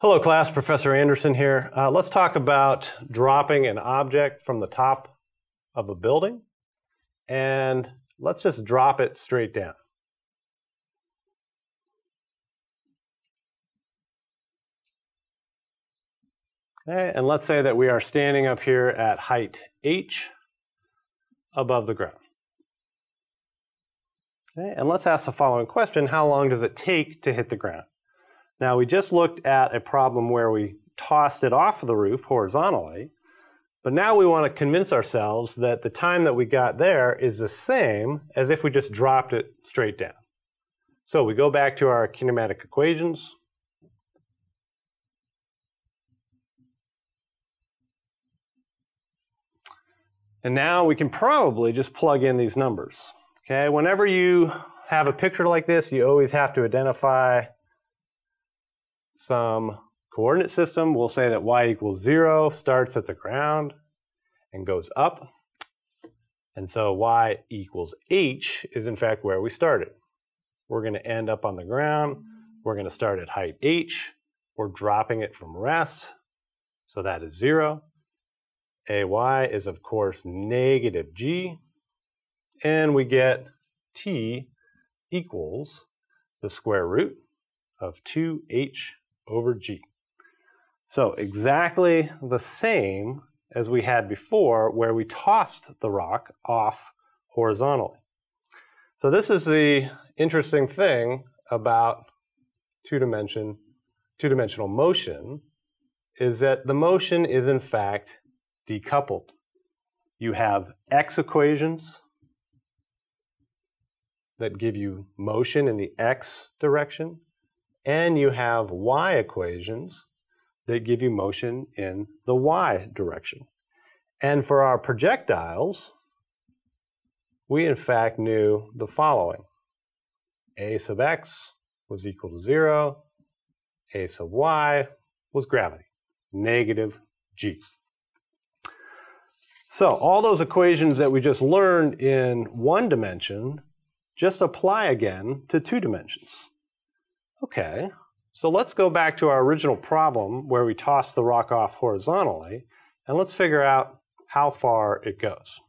Hello class, Professor Anderson here. Uh, let's talk about dropping an object from the top of a building and let's just drop it straight down. Okay, and let's say that we are standing up here at height h above the ground. Okay, and let's ask the following question, how long does it take to hit the ground? Now we just looked at a problem where we tossed it off of the roof horizontally, but now we want to convince ourselves that the time that we got there is the same as if we just dropped it straight down. So we go back to our kinematic equations. And now we can probably just plug in these numbers. Okay, whenever you have a picture like this, you always have to identify some coordinate system. We'll say that y equals zero starts at the ground and goes up. And so y equals h is in fact where we started. We're going to end up on the ground. We're going to start at height h. We're dropping it from rest. So that is zero. AY is of course negative g. And we get t equals the square root of 2h over g. So exactly the same as we had before where we tossed the rock off horizontally. So this is the interesting thing about two-dimension, two-dimensional motion is that the motion is in fact decoupled. You have x equations that give you motion in the x direction, and you have y equations that give you motion in the y direction. And for our projectiles, we in fact knew the following. a sub x was equal to 0, a sub y was gravity, negative g. So all those equations that we just learned in one dimension just apply again to two dimensions. Okay, so let's go back to our original problem where we tossed the rock off horizontally, and let's figure out how far it goes.